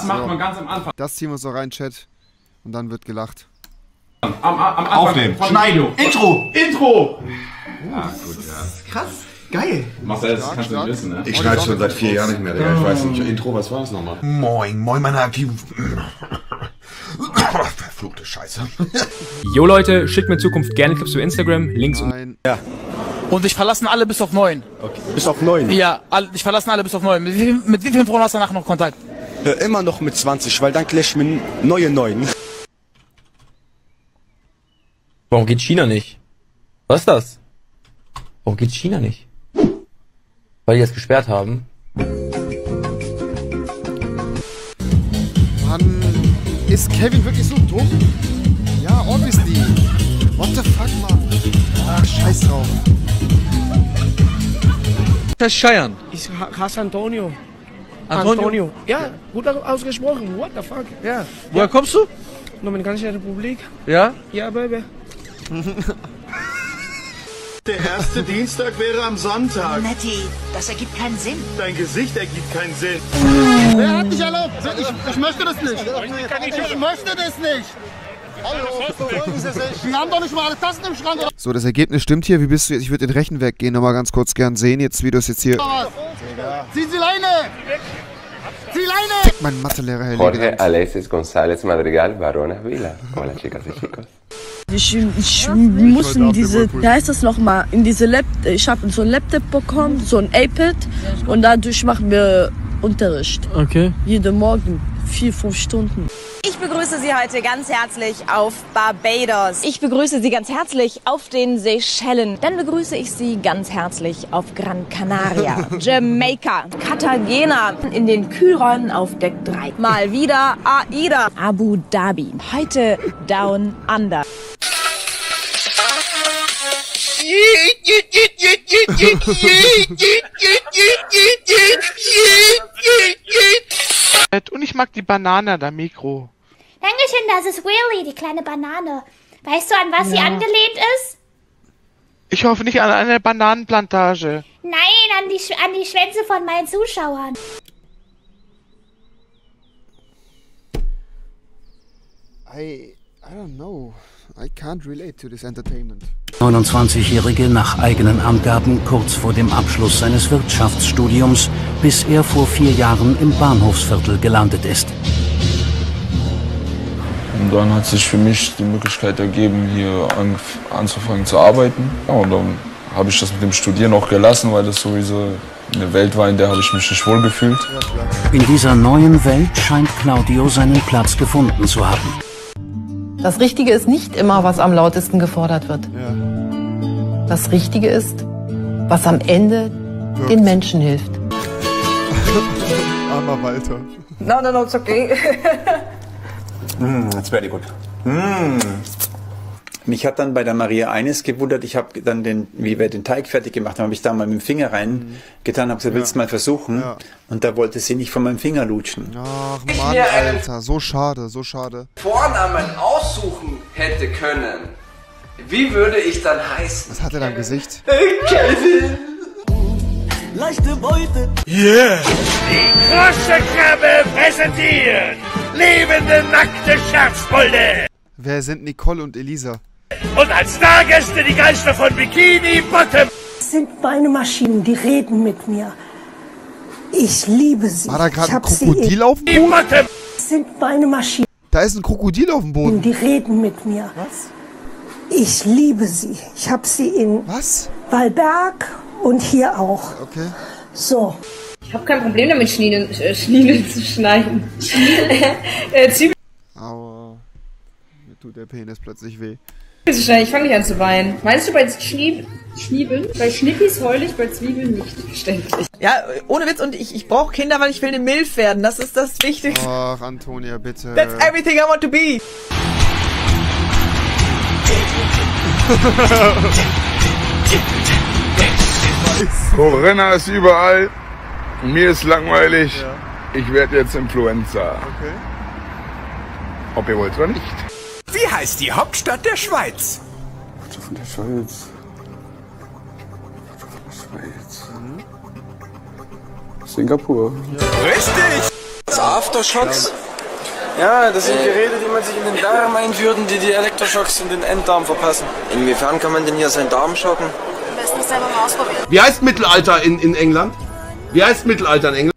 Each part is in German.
Das macht man ganz am Anfang. Das ziehen wir so rein, Chat. Und dann wird gelacht. Am, am, am Anfang Aufnehmen. von Schneidung. Intro. Intro. Krass. Geil. Marcel, das kannst du stark. nicht wissen, ne? Ich schneide schon seit vier Jahren nicht mehr, Digga. Ich weiß nicht. Intro, was war das nochmal? Moin, moin, meine aktiven. Verfluchte Scheiße. Jo Leute, schickt mir in Zukunft gerne Clips für Instagram, Links und Nein. Und ich verlassen alle bis auf neun. Bis auf neun. Ja, ich verlassen alle bis auf neun. Mit wie, viel- mit wie vielen Frauen hast du danach noch Kontakt? Äh, immer noch mit 20, weil dann clash mir neue neun. Warum geht China nicht? Was ist das? Warum geht China nicht? Weil die das gesperrt haben. Mann, ist Kevin wirklich so dumm? Ja, obviously. What the fuck, Mann? Ach, scheiß drauf. Das Scheiern. Ich hasse Antonio. Antonio? Ja, gut ausgesprochen. What the fuck? Ja. Woher kommst du? Dominikanische Republik. Ja? Ja, Baby. Der erste Dienstag wäre am Sonntag. Nettie, das ergibt keinen Sinn. Dein Gesicht ergibt keinen Sinn. Wer hat dich erlaubt? Ich, ich möchte das nicht. Ich möchte das nicht. Hallo, wir haben doch nicht mal alle Tassen im Schrank. So, das Ergebnis stimmt hier. Wie bist du jetzt? Ich würde in Rechenwerk gehen, nochmal ganz kurz gern sehen, jetzt wie du es jetzt hier. Zieh sie Leine! Mein Mathelehrer, Herr Jorge. Alexis González Madrigal, Barona Vila. Hola, chicas y chicos. Ich, ich muss in diese, wie heißt das nochmal, in diese Lab, ich habe so ein Laptop bekommen, so ein iPad und dadurch machen wir Unterricht. Okay. Jeden Morgen, vier, fünf Stunden. Ich begrüße Sie heute ganz herzlich auf Barbados. Ich begrüße Sie ganz herzlich auf den Seychellen. Dann begrüße ich Sie ganz herzlich auf Gran Canaria, Jamaika, Cartagena, in den Kühlräumen auf Deck 3. Mal wieder AIDA, Abu Dhabi. Heute Down Under. Und ich mag die Banane da Mikro. Dankeschön, das ist Willy, die kleine Banane. Weißt du, an was sie Ja. angelehnt ist? Ich hoffe nicht an eine Bananenplantage. Nein, an die, Sch- an die Schwänze von meinen Zuschauern. I, I don't know. I can't relate to this entertainment. 29-Jährige nach eigenen Angaben kurz vor dem Abschluss seines Wirtschaftsstudiums, bis er vor vier Jahren im Bahnhofsviertel gelandet ist. Und dann hat sich für mich die Möglichkeit ergeben, hier an, anzufangen zu arbeiten. Ja, und dann habe ich das mit dem Studieren auch gelassen, weil das sowieso eine Welt war, in der habe ich mich nicht wohl gefühlt. In dieser neuen Welt scheint Claudio seinen Platz gefunden zu haben. Das Richtige ist nicht immer, was am lautesten gefordert wird. Das Richtige ist, was am Ende den Menschen hilft. Armer Walter. No, no, no, it's okay. Mm, that's very good. Mm. Mich hat dann bei der Maria eines gewundert, ich habe dann den, wie wir den Teig fertig gemacht haben, habe ich da mal mit dem Finger rein getan, habe gesagt, willst du mal versuchen? Und da wollte sie nicht von meinem Finger lutschen. Ach Ich Mann, Alter. So schade, so schade. Vornamen aussuchen hätte können, wie würde ich dann heißen? Was hat er da im Gesicht? Kevin! Leichte Beute. Yeah! Die große Krabbe präsentiert. Lebende nackte Scherzbolde. Wer sind Nicole und Elisa? Und als Stargäste die Geister von Bikini Bottom. Das sind meine Maschinen, die reden mit mir. Ich liebe sie. War da gerade ein hab sie Krokodil auf dem Boden? Das sind meine Maschinen, Da ist ein Krokodil auf dem Boden. die reden mit mir. Was? Ich liebe sie. Ich habe sie in Was? Wallberg und hier auch. Okay. So. Ich habe kein Problem damit, Schnieden, äh, Schnieden zu schneiden. äh, Zwiebeln Aua. Mir tut der Penis plötzlich weh. zu schneiden. Ich fange nicht an zu weinen. Meinst du bei Schnieb Schniebeln? Bei Schnippis heul ich, bei Zwiebeln nicht. Verständlich. Ja, ohne Witz. Und ich, ich brauche Kinder, weil ich will eine Milf werden. Das ist das Wichtigste. Ach, Antonia, bitte. That's everything I want to be. Corinna ist überall. Mir ist langweilig. Ich werde jetzt Influencer. Okay. Ob ihr wollt oder nicht. Wie heißt die Hauptstadt der Schweiz? Von der Schweiz. Schweiz. Singapur. Richtig! Aftershocks? Ja, das sind Geräte, die man sich in den Darm einführt und die die Elektroschocks in den Enddarm verpassen. Inwiefern kann man denn hier seinen Darm schocken? Am besten selber mal ausprobieren. Wie heißt Mittelalter in, in England? Wie heißt Mittelalter in England?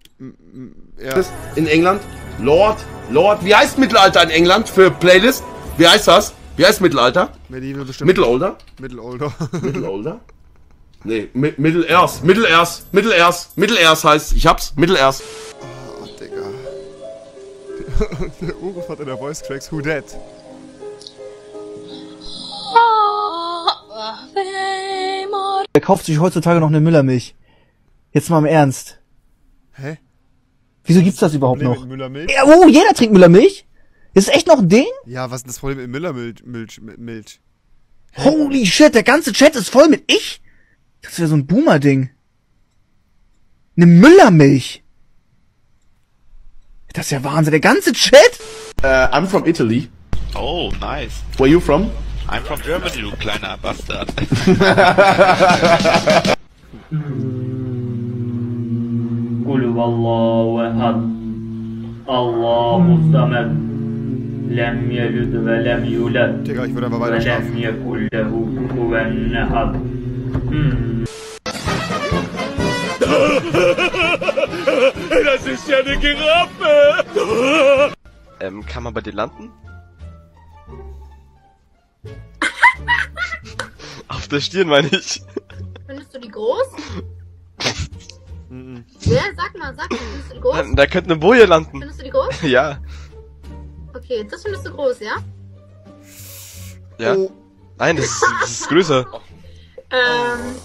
Ja. In England? Lord, Lord. Wie heißt Mittelalter in England für Playlist? Wie heißt das? Wie heißt Mittelalter? Medieval bestimmt. Mittelolder? Mittelolder. Mittelolder? Nee, Mi Mittelers. Mittelers. Mittelers. Mittelers heißt, ich hab's. Mittelers. Der Uruf hat in der Voice Cracks Who Dat? Wer kauft sich heutzutage noch eine Müllermilch? Jetzt mal im Ernst. Hä? Wieso gibt's das überhaupt Problem noch? mit Müllermilch? Ja, oh, jeder trinkt Müllermilch? Ist echt noch ein Ding? Ja, was ist denn das Problem mit Müllermilch? Milch, Milch? Holy shit, der ganze Chat ist voll mit ich? Das wäre so ein Boomer-Ding. Eine Müllermilch. Das ist ja Wahnsinn, der ganze Chat? Uh, I'm from Italy. Oh, nice. Where you from? I'm from Germany, du kleiner Bastard. قل هو الله أحد الله الصمد لم يلد ولم يولد Digga, ich würde einfach weiter schlafen. ولم يكن له كفوا أحد Das ist ja eine Giraffe! Ähm, kann man bei dir landen? Auf der Stirn meine ich. Findest du die groß? Ja, sag mal, sag mal, findest du die groß? Da, da könnte eine Boje landen. Findest du die groß? Ja, Okay, das findest du groß, ja? ja. Nein, das ist, das ist größer. Ähm,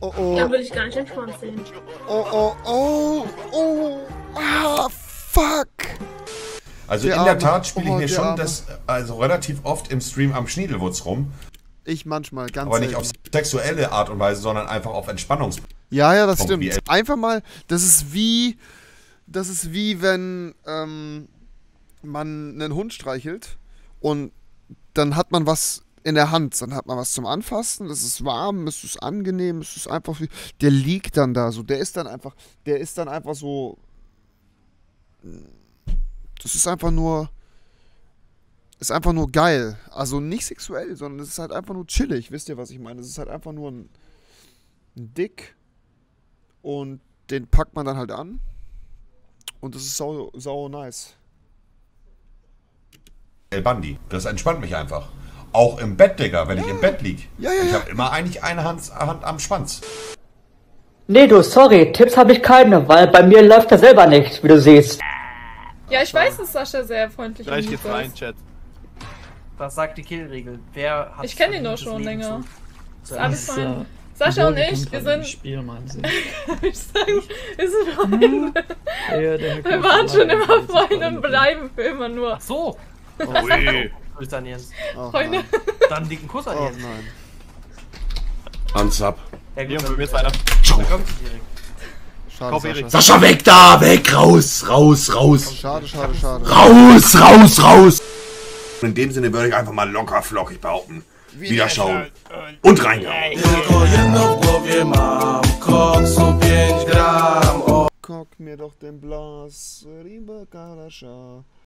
Oh oh. ja, will ich gar nicht Schwanz sehen. Oh oh oh. Oh. Ah, fuck. Also Der in der Arme. Tat spiele ich Oh, mir der schon Arme. das, also relativ oft im Stream am Schniedelwurz rum. Ich manchmal, ganz Aber nicht selten. auf sexuelle Art und Weise, sondern einfach auf Entspannungs... Ja, ja, das Punkt, stimmt. Einfach mal, das ist wie, das ist wie wenn ähm, man einen Hund streichelt und dann hat man was in der Hand, dann hat man was zum Anfassen, das ist warm, es ist angenehm, es ist einfach wie, der liegt dann da so, der ist dann einfach, der ist dann einfach so, das ist einfach nur, ist einfach nur geil, also nicht sexuell, sondern es ist halt einfach nur chillig, wisst ihr, was ich meine? Es ist halt einfach nur ein, ein Dick und den packt man dann halt an. Und das ist sau, sau nice. El Bandi. Das entspannt mich einfach. Auch im Bett, Digga, wenn ich im Bett lieg. Ja, ja, ich ja. habe immer eigentlich eine Hand, Hand am Schwanz. Nee, du, sorry, Tipps habe ich keine, weil bei mir läuft das selber nicht, wie du siehst. Ja, ich weiß, dass Sascha sehr freundlich und Gleich geht's ist. rein, Chat. Was sagt die Killregel? Wer hat Ich kenne ihn doch schon Leben länger. zu- Ist alles fein. Sascha und ich, wir sind. Spiel ich sagen, wir sind Freunde. Ja, Wir waren schon immer ist Freunde und bleiben für immer nur. Ach so. Ui. Grüß an Jens. Freunde. Dann dicken Kuss an Oh Jens. nein. Ans ab. Ja, gut, bei mir ist einer. Ciao. Da kommt direkt. Schade, Kauf Sascha. Erik. Sascha, weg da! Weg! Raus! Raus! Raus! Schade, schade, schade. Raus! Raus! Raus! In dem Sinne würde ich einfach mal locker flockig behaupten. Wieder schauen. Und reingehauen. Kock mir doch den Blas, Riba.